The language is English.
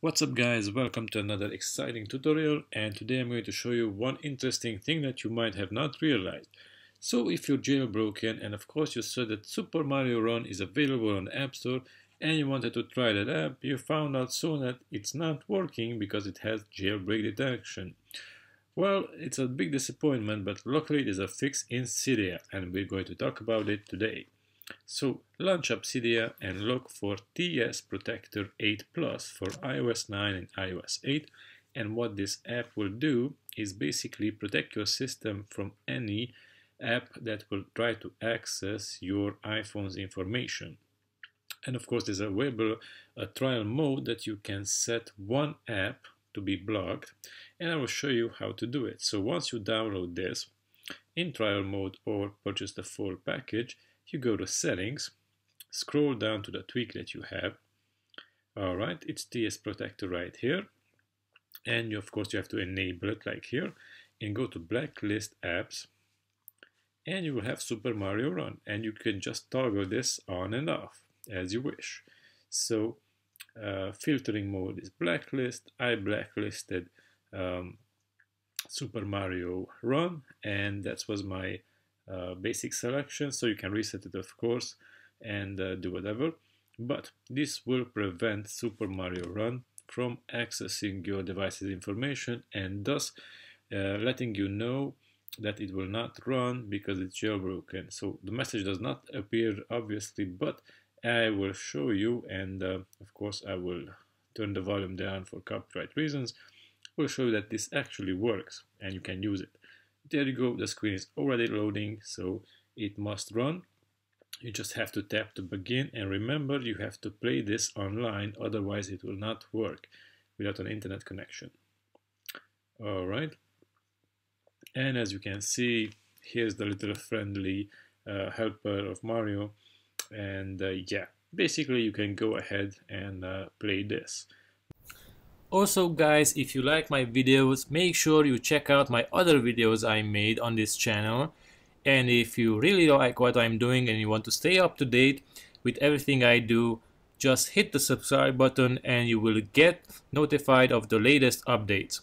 What's up guys, welcome to another exciting tutorial and today I'm going to show you one interesting thing that you might have not realized. So if you're jailbroken and of course you saw that Super Mario Run is available on the App Store and you wanted to try that app, you found out soon that it's not working because it has jailbreak detection. Well, it's a big disappointment but luckily there's a fix in Cydia and we're going to talk about it today. So launch Cydia and look for TS Protector 8 Plus for iOS 9 and iOS 8 and what this app will do is basically protect your system from any app that will try to access your iPhone's information. And of course there's available a trial mode that you can set one app to be blocked and I will show you how to do it. So once you download this in trial mode or purchase the full package, you go to settings, scroll down to the tweak that you have. All right, it's TS Protector right here. And you, of course, you have to enable it like here and go to blacklist apps and you will have Super Mario Run and you can just toggle this on and off as you wish. So uh, filtering mode is blacklist. I blacklisted um, Super Mario Run and that was my basic selection so you can reset it of course and uh, do whatever. But this will prevent Super Mario Run from accessing your device's information and thus uh, letting you know that it will not run because it's jailbroken. So the message does not appear obviously but I will show you and uh, of course I will turn the volume down for copyright reasons. Will show you that this actually works and you can use it there you go, the screen is already loading, so it must run. You just have to tap to begin and remember you have to play this online, otherwise it will not work without an internet connection. Alright, and as you can see, here's the little friendly uh, helper of Mario, and uh, yeah, basically you can go ahead and uh, play this. Also guys, if you like my videos, make sure you check out my other videos I made on this channel. And if you really like what I'm doing and you want to stay up to date with everything I do, just hit the subscribe button and you will get notified of the latest updates.